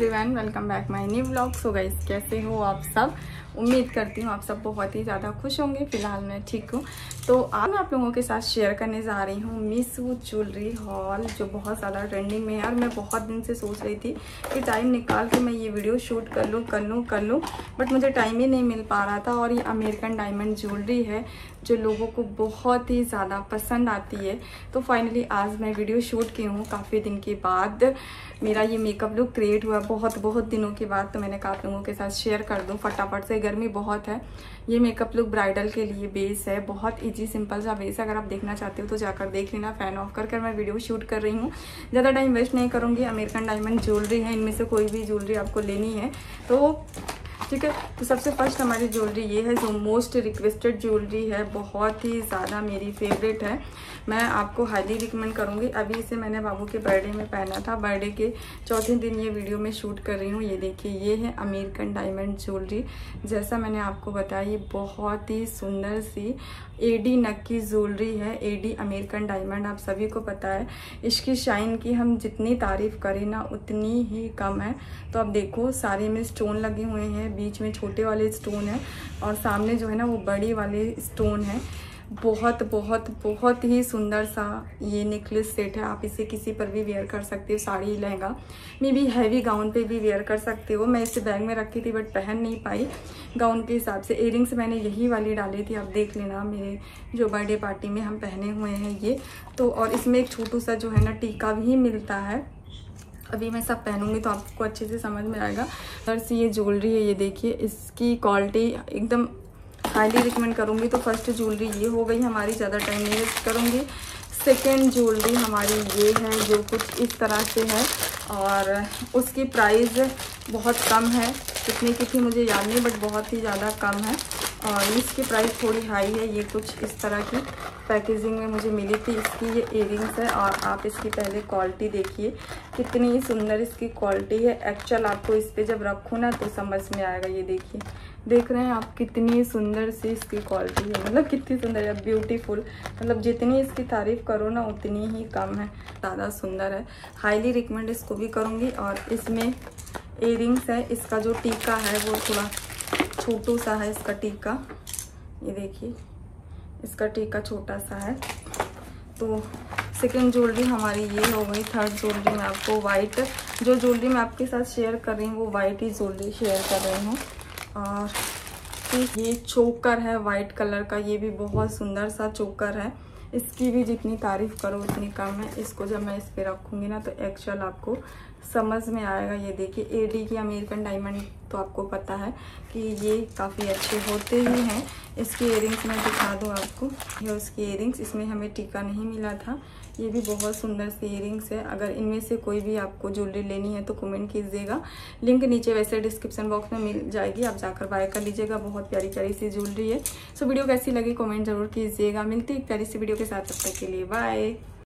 Everyone welcome back my new blog so guys कैसे हो आप सब? उम्मीद करती हूँ आप सब बहुत ही ज़्यादा खुश होंगे। फ़िलहाल मैं ठीक हूँ। तो आज मैं आप लोगों के साथ शेयर करने जा रही हूँ मिसू ज्वेलरी हॉल जो बहुत ज़्यादा ट्रेंडिंग में है। और मैं बहुत दिन से सोच रही थी कि टाइम निकाल के मैं ये वीडियो शूट कर लूँ कर लूँ कर लूँ। बट मुझे टाइम ही नहीं मिल पा रहा था और ये अमेरिकन डायमंड ज्वेलरी है, जो लोगों को बहुत ही ज़्यादा पसंद आती है। तो फाइनली आज मैं वीडियो शूट की हूँ काफ़ी दिन के बाद। मेरा ये मेकअप लुक क्रिएट हुआ बहुत बहुत दिनों के बाद। तो मैंने कहा आप लोगों के साथ शेयर कर दूँ। फटाफट से गर्मी बहुत है। ये मेकअप लुक ब्राइडल के लिए बेस है। बहुत इजी सिंपल सा बेस है। अगर आप देखना चाहते हो तो जाकर देख लेना। फ़ैन ऑफ़ कर कर मैं वीडियो शूट कर रही हूँ। ज़्यादा टाइम वेस्ट नहीं करूँगी। अमेरिकन डायमंड ज्वेलरी है। इनमें से कोई भी ज्वेलरी आपको लेनी है। तो ठीक है? तो सबसे फ़र्स्ट हमारी ज्वेलरी ये है, जो मोस्ट रिक्वेस्टेड ज्वेलरी है, बहुत ही ज़्यादा मेरी फेवरेट है। मैं आपको हाईली रिकमेंड करूँगी। अभी इसे मैंने बाबू के बर्थडे में पहना था। बर्थडे के चौथे दिन ये वीडियो में शूट कर रही हूँ। ये देखिए, ये है अमेरिकन डायमंड ज्वेलरी जैसा मैंने आपको बताया, ये बहुत ही सुंदर सी एडी नक की ज्वेलरी है। एडी अमेरिकन डायमंड आप सभी को पता है। इसकी शाइन की हम जितनी तारीफ़ करें ना, उतनी ही कम है। तो आप देखो, सारे में स्टोन लगे हुए हैं बीच में छोटे वाले स्टोन है और सामने जो है ना वो बड़ी वाले स्टोन है। बहुत बहुत बहुत ही सुंदर सा ये नेकलेस सेट है। आप इसे किसी पर भी वेयर कर सकते हो, साड़ी, लहंगा। मे भी हैवी गाउन पे भी वेयर कर सकते हो। मैं इसे बैग में रखी थी बट पहन नहीं पाई। गाउन के हिसाब से इयरिंग्स मैंने यही वाली डाली थी। आप देख लेना, मेरे जो बर्थडे पार्टी में हम पहने हुए हैं ये। तो और इसमें एक छोटू सा जो है ना टीका भी मिलता है। अभी मैं सब पहनूँगी तो आपको अच्छे से समझ में आएगा। सर ये ज्वेलरी है, ये देखिए, इसकी क्वालिटी एकदम हाईली रिकमेंड करूँगी। तो फ़र्स्ट ज्वेलरी ये हो गई हमारी, ज़्यादा टाइम नहीं वेस्ट करूँगी। सेकेंड ज्वेलरी हमारी ये है, जो कुछ इस तरह से है। और उसकी प्राइस बहुत कम है। कितने की थी मुझे याद नहीं बट बहुत ही ज़्यादा कम है। और इसकी प्राइस थोड़ी हाई है, ये कुछ इस तरह की पैकेजिंग में मुझे मिली थी। इसकी ये इयरिंग्स है और आप इसकी पहले क्वालिटी देखिए। कितनी सुंदर इसकी क्वालिटी है। एक्चुअल आपको इस पर जब रखो ना तो समझ में आएगा, ये देखिए। देख रहे हैं आप कितनी सुंदर सी इसकी क्वालिटी है। मतलब कितनी सुंदर है ब्यूटीफुल मतलब जितनी इसकी तारीफ़ करो ना, उतनी ही कम है। ज़्यादा सुंदर है। हाईली रिकमेंड इसको भी करूँगी और इसमें इयरिंग्स है। इसका जो टीका है वो थोड़ा छोटू सा है इसका टीका। ये देखिए, इसका टीका छोटा सा है। तो सेकेंड ज्वेलरी हमारी ये हो गई थर्ड ज्वेलरी मैं आपको वाइट जो ज्वेलरी मैं आपके साथ शेयर कर रही हूँ, वो वाइट ही ज्वेलरी शेयर कर रही हूँ। और ये चोकर है वाइट कलर का, ये भी बहुत सुंदर सा चोकर है। इसकी भी जितनी तारीफ़ करो, उतनी कम है। इसको जब मैं इस पर रखूँगी ना तो एक्चुअल आपको समझ में आएगा। ये देखिए एडी की अमेरिकन डायमंड तो आपको पता है कि ये काफ़ी अच्छे होते ही हैं। इसकी इयरिंग्स मैं दिखा दूँ आपको। ये उसकी इयरिंग्स इसमें हमें टीका नहीं मिला था। ये भी बहुत सुंदर सी एयरिंग्स है। अगर इनमें से कोई भी आपको ज्वेलरी लेनी है तो कमेंट कीजिएगा। लिंक नीचे वैसे डिस्क्रिप्शन बॉक्स में मिल जाएगी। आप जाकर बाय कर लीजिएगा। बहुत प्यारी प्यारी सी ज्वेलरी है। सो वीडियो कैसी लगी कमेंट ज़रूर कीजिएगा। मिलती है प्यारी सी वीडियो के साथ तब तक के लिए। बाय